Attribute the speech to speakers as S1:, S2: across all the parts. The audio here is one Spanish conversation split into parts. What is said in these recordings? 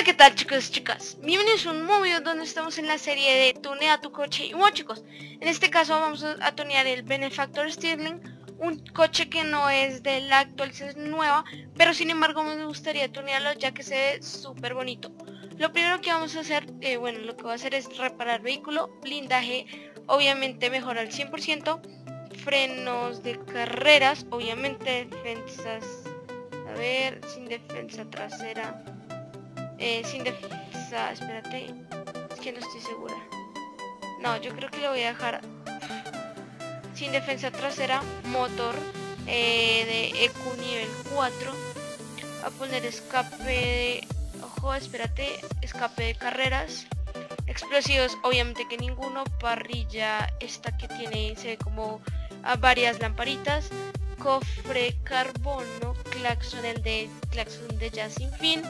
S1: Hola, ¿qué tal chicos y chicas? Bienvenidos a un nuevo donde estamos en la serie de Tunea tu coche. Y bueno chicos, en este caso vamos a tunear el Benefactor Stirling Un coche que no es de la actualización nueva Pero sin embargo me gustaría tunearlo ya que se ve súper bonito. Lo primero que vamos a hacer, eh, bueno, lo que voy a hacer es reparar vehículo Blindaje, obviamente mejor al 100% Frenos de carreras, obviamente defensas A ver, sin defensa trasera eh, sin defensa, espérate. Es que no estoy segura. No, yo creo que lo voy a dejar sin defensa trasera, motor eh, de EQ nivel 4. A poner escape de... Ojo, espérate, escape de carreras. Explosivos, obviamente que ninguno. Parrilla, esta que tiene, se ve como a varias lamparitas. Cofre carbono, claxon, el de claxon de ya sin fin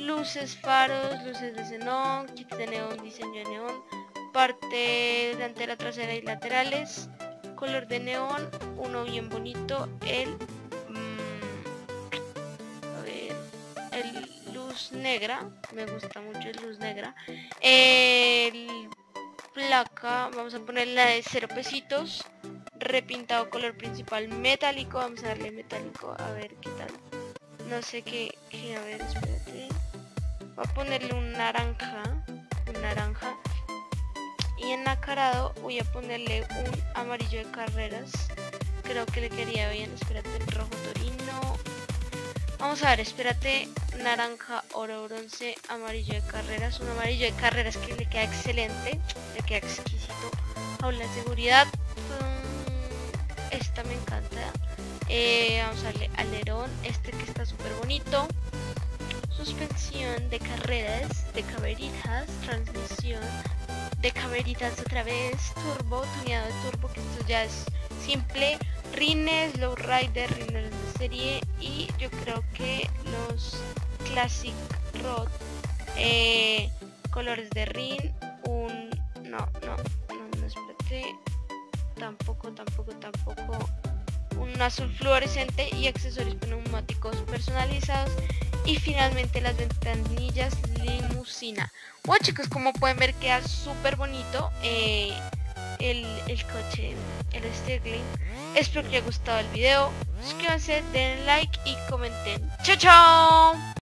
S1: luces, faros, luces de xenón, kit de neón, diseño de neón, parte delantera, trasera y laterales, color de neón, uno bien bonito, el, mm, a ver, el luz negra, me gusta mucho el luz negra, el placa, vamos a ponerla de cero pesitos, repintado color principal metálico, vamos a darle metálico, a ver qué tal, no sé qué, qué a ver, espérate, Voy a ponerle un naranja, un naranja. Y en acarado voy a ponerle un amarillo de carreras. Creo que le quería bien. Espérate, rojo torino. Vamos a ver, espérate. Naranja, oro, bronce, amarillo de carreras. Un amarillo de carreras que le queda excelente. Le queda exquisito. Aula de seguridad. Esta me encanta. Eh, vamos a darle alerón. Este que está súper bonito suspensión de carreras, de caberitas, transmisión de caberitas otra vez, turbo, tuneado de turbo, que esto ya es simple, rines, low rider, rines de serie y yo creo que los classic rod, eh, colores de rin, un, no, no, no, no, espérate, tampoco, tampoco, tampoco, un azul fluorescente y accesorios neumáticos personalizados y finalmente las ventanillas limusina. Bueno chicos como pueden ver queda súper bonito eh, el, el, coche el Stirling espero que haya gustado el video. Suscríbanse den like y comenten. Chao chao